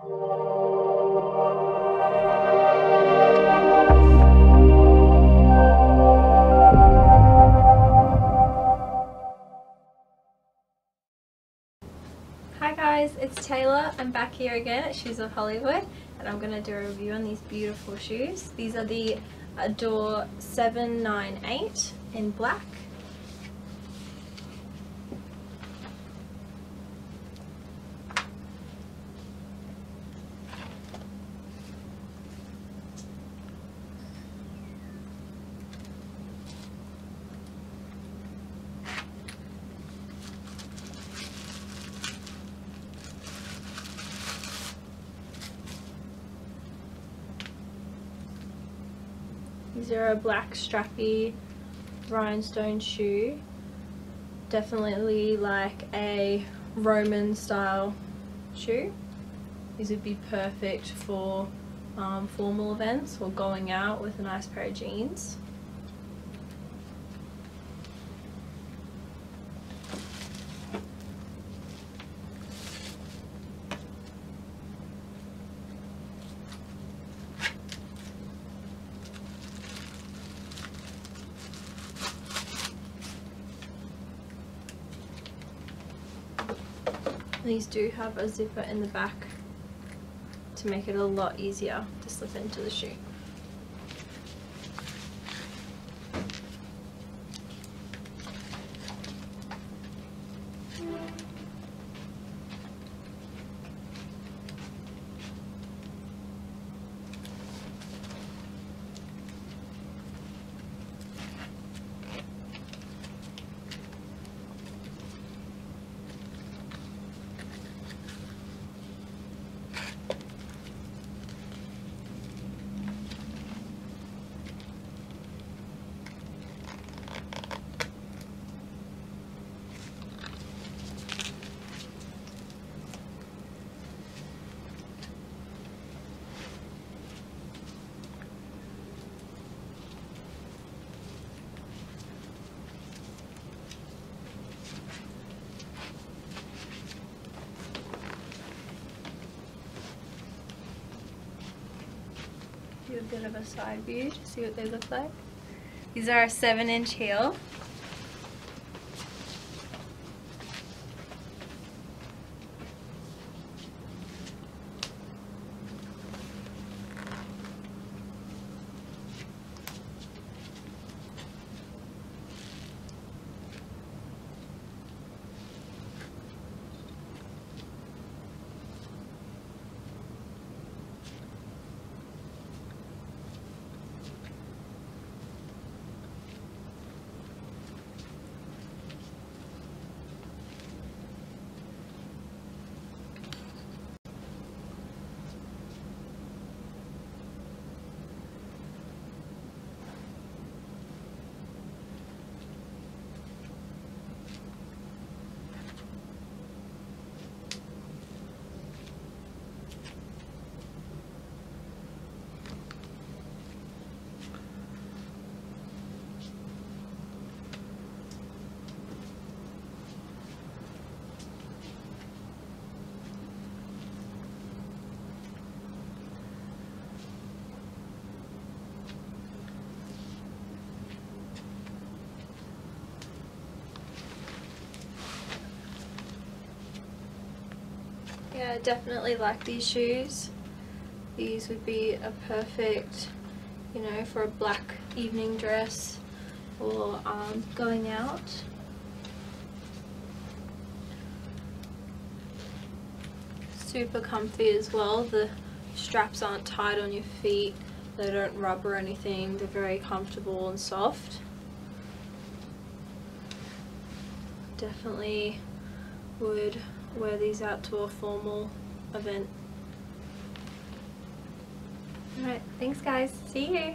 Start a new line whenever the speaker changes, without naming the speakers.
Hi guys, it's Taylor. I'm back here again at Shoes of Hollywood and I'm going to do a review on these beautiful shoes. These are the Adore 798 in black. These are a black strappy rhinestone shoe. Definitely like a Roman style shoe. These would be perfect for um, formal events or going out with a nice pair of jeans. These do have a zipper in the back to make it a lot easier to slip into the shoe. Bit of a side view to see what they look like. These are a 7 inch heel. Yeah, I definitely like these shoes. These would be a perfect, you know, for a black evening dress or um, going out. Super comfy as well. The straps aren't tight on your feet. They don't rub or anything. They're very comfortable and soft. Definitely would wear these out to a formal event. Alright, thanks guys. See you.